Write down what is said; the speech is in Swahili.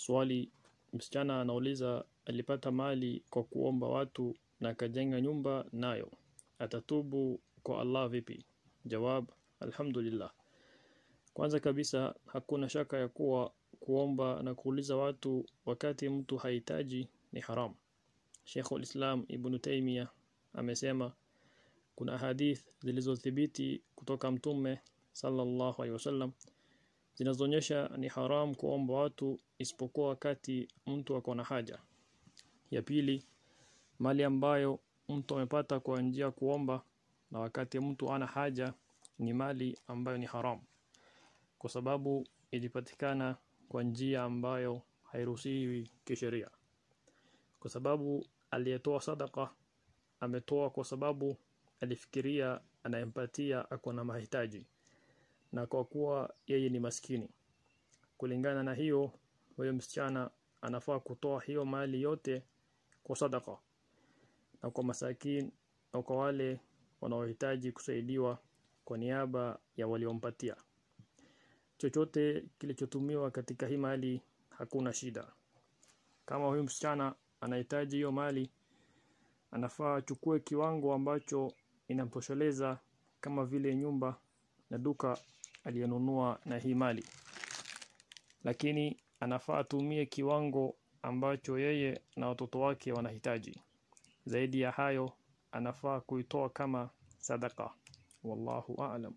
Swali msichana anauliza alipata mali kwa kuomba watu na akajenga nyumba nayo. Atatubu kwa Allah vipi? Jawab, alhamdulillah. Kwanza kabisa hakuna shaka ya kuwa kuomba na kuuliza watu wakati mtu hahitaji ni haramu. Sheikhul Islam Ibn Taymiyyah amesema kuna hadith zilizothibiti kutoka mtume sallallahu alaihi wasallam zinazoonyesha ni haram kuomba watu isipokuwa wakati mtu ako na haja. Ya pili, mali ambayo mtu amepata kwa njia kuomba na wakati mtu ana haja ni mali ambayo ni haram. Kwa sababu ilipatikana kwa njia ambayo hairuhusiwi kisheria. Kwa sababu aliyetoa sadaka ametoa kwa sababu alifikiria anayempatia ako na mahitaji na kwa kuwa yeye ni maskini. Kulingana na hiyo huyo msichana anafaa kutoa hiyo mali yote kwa sadaka na kwa masakin na kwa wale wanaohitaji kusaidiwa kwa niaba ya waliompatia. Chochote kilichotumiwa katika hii mali hakuna shida. Kama huyu msichana anahitaji hiyo mali anafaa achukue kiwango ambacho inamtosheleza kama vile nyumba na duka aliyenunua na hii mali. Lakini anafaa atumie kiwango ambacho yeye na watoto wake wanahitaji. Zaidi ya hayo anafaa kuitoa kama sadaka. Wallahu a'lam.